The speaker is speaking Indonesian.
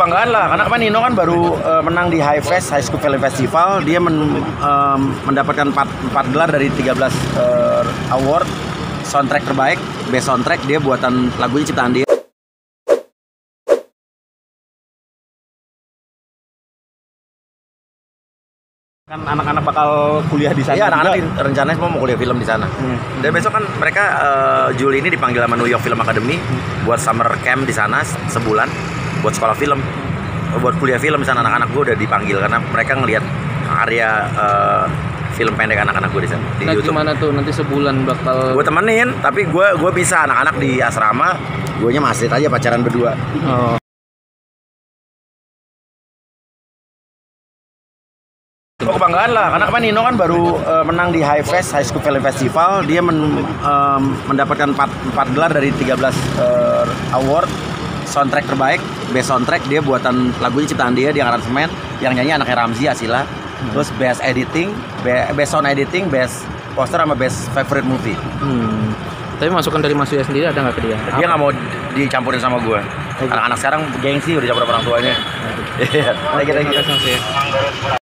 kebanggaan lah karena kemarin Nino kan baru uh, menang di High Fest High School Film Festival. Dia men, um, mendapatkan 4, 4 gelar dari 13 uh, award. Soundtrack terbaik best soundtrack dia buatan lagunya ciptaan dia. Kan anak-anak bakal kuliah di sana Iya anak-anak rencananya semua mau kuliah film di sana. Hmm. Dan besok kan mereka uh, Juli ini dipanggil sama New York Film Academy buat summer camp di sana se- sebulan buat sekolah film, buat kuliah film di sana anak-anak gue udah dipanggil karena mereka ngelihat karya uh, film pendek anak-anak gue di sana di Nah YouTube. gimana tuh nanti sebulan bakal Gue temenin, tapi gue gue bisa anak-anak di asrama, gue nya masih aja pacaran berdua. Oh. Oh, kebanggaan lah karena kemarin Nino kan baru uh, menang di High Fest High School Film Festival dia men- um, mendapatkan 4, 4 gelar dari 13 uh, award soundtrack terbaik best soundtrack dia buatan lagunya ciptaan dia dia aransemen yang nyanyi anaknya Ramzi Asila. Terus best editing be- best sound editing best poster sama best favorite movie. Hmm. Tapi masukan dari Mas Yuya sendiri ada nggak ke dia? dia nggak mau dicampurin sama gue anak-anak sekarang gengsi udah campur orang tuanya. Iya. Thank you